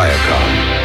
Viacom.